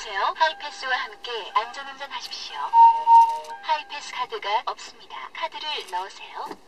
안녕하세요. 하이패스와 함께 안전운전 하십시오. 하이패스 카드가 없습니다. 카드를 넣으세요.